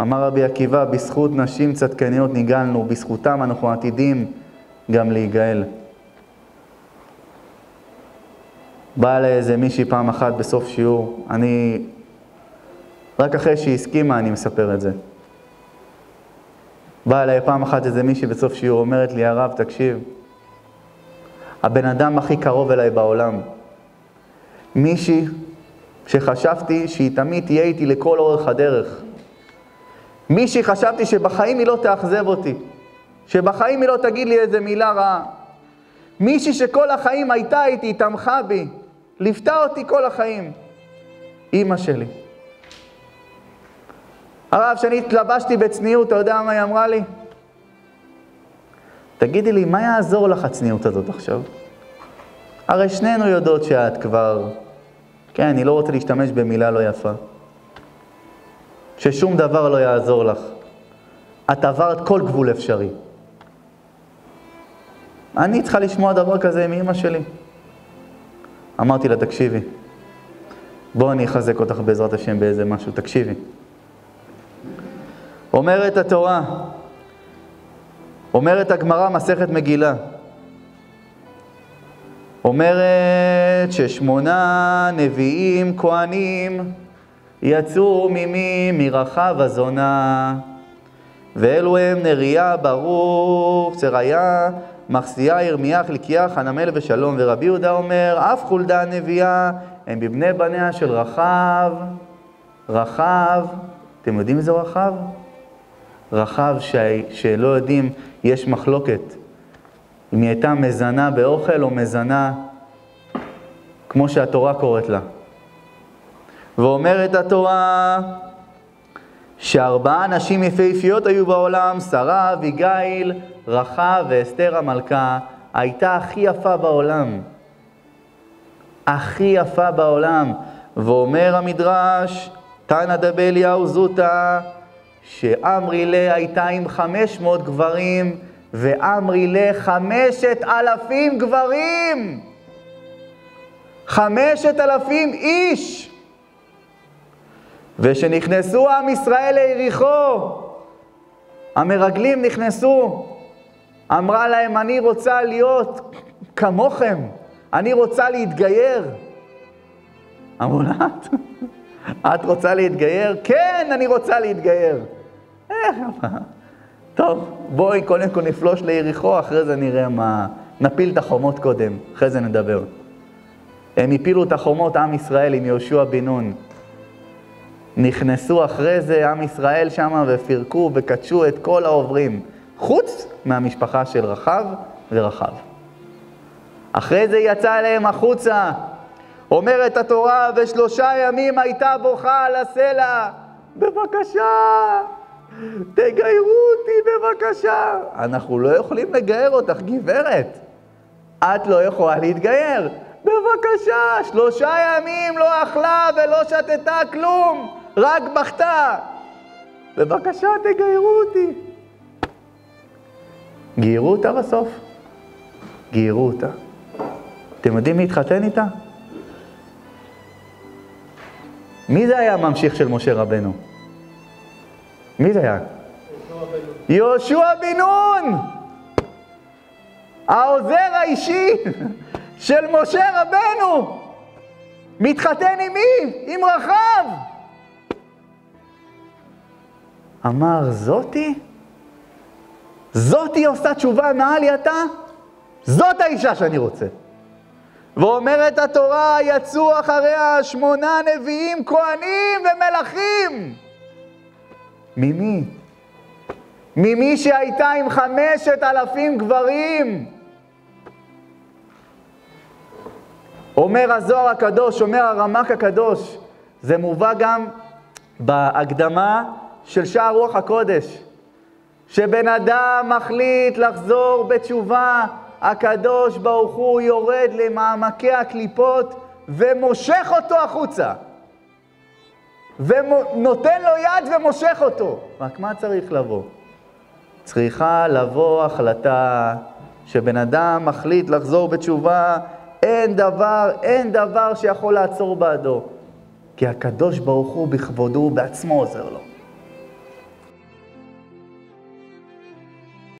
אמר רבי עקיבא, בזכות נשים צדקניות נגאלנו, בזכותם אנחנו עתידים גם להיגאל. באה לאיזה מישהי פעם אחת בסוף שיעור, אני, רק אחרי שהיא הסכימה אני מספר את זה. באה אליי פעם אחת איזה מישהי בסוף שיעור, אומרת לי, הרב, תקשיב, הבן אדם הכי קרוב אליי בעולם, מישהי שחשבתי שהיא תמיד תהיה איתי לכל אורך הדרך. מישהי חשבתי שבחיים היא לא תאכזב אותי, שבחיים היא לא תגיד לי איזה מילה רעה. מישהי שכל החיים הייתה איתי, תמכה בי, ליוותה אותי כל החיים. אימא שלי. הרב, כשאני התלבשתי בצניעות, אתה יודע מה היא אמרה לי? תגידי לי, מה יעזור לך הצניעות הזאת עכשיו? הרי שנינו יודעות שאת כבר... כן, אני לא רוצה להשתמש במילה לא יפה. ששום דבר לא יעזור לך. את עברת כל גבול אפשרי. אני צריכה לשמוע דבר כזה מאמא שלי. אמרתי לה, תקשיבי, בואו אני אחזק אותך בעזרת השם באיזה משהו, תקשיבי. אומרת התורה, אומרת הגמרא, מסכת מגילה, אומרת ששמונה נביאים כהנים יצאו ממי מרחב הזונה, ואלו הם נריה, ברוך, צריה, מחסיה, ירמיה, חלקיה, חנמל ושלום. ורבי יהודה אומר, אף חולדה הנביאה הם בבני בניה של רחב. רחב, אתם יודעים איזה רחב? רחב ש... שלא יודעים, יש מחלוקת. אם היא הייתה מזנה באוכל או מזנה כמו שהתורה קוראת לה. ואומרת התורה שארבעה נשים יפהפיות היו בעולם, שרה, אביגיל, רחב ואסתר המלכה, הייתה הכי יפה בעולם. הכי יפה בעולם. ואומר המדרש, תנא דבליהו זוטא, שאמרילה הייתה עם חמש מאות גברים, ואמרילה חמשת אלפים גברים. חמשת אלפים איש. ושנכנסו עם ישראל ליריחו, המרגלים נכנסו, אמרה להם, אני רוצה להיות כמוכם, אני רוצה להתגייר. אמרו לה, את, את רוצה להתגייר? כן, אני רוצה להתגייר. טוב, בואי קודם כל נפלוש ליריחו, אחרי זה נראה מה... נפיל את החומות קודם, אחרי זה נדבר. הם הפילו את החומות, עם ישראל, עם יהושע בן נון. נכנסו אחרי זה עם ישראל שם ופירקו וקדשו את כל העוברים, חוץ מהמשפחה של רחב ורחב. אחרי זה יצא אליהם החוצה, אומרת התורה, ושלושה ימים הייתה בוכה על הסלע, בבקשה, תגיירו אותי בבקשה. אנחנו לא יכולים לגייר אותך, גברת. את לא יכולה להתגייר. בבקשה, שלושה ימים לא אכלה ולא שתתה כלום, רק בכתה. בבקשה, תגיירו אותי. גיירו אותה בסוף? גיירו אותה. אתם יודעים מי התחתן איתה? מי זה היה הממשיך של משה רבנו? מי זה היה? יהושע בן נון! העוזר האישי של משה רבנו! מתחתן עם מי? עם רחב! אמר, זאתי? זאתי עושה תשובה מעל יתה? זאת האישה שאני רוצה. ואומרת התורה, יצאו אחריה שמונה נביאים, כהנים ומלכים. ממי? ממי שהייתה עם חמשת אלפים גברים. אומר הזוהר הקדוש, אומר הרמק הקדוש, זה מובא גם בהקדמה של שער רוח הקודש, שבן אדם מחליט לחזור בתשובה, הקדוש ברוך הוא יורד למעמקי הקליפות ומושך אותו החוצה. ונותן לו יד ומושך אותו. רק מה צריך לבוא? צריכה לבוא החלטה שבן אדם מחליט לחזור בתשובה, אין דבר, אין דבר שיכול לעצור בעדו. כי הקדוש ברוך הוא בכבודו בעצמו עוזר לו.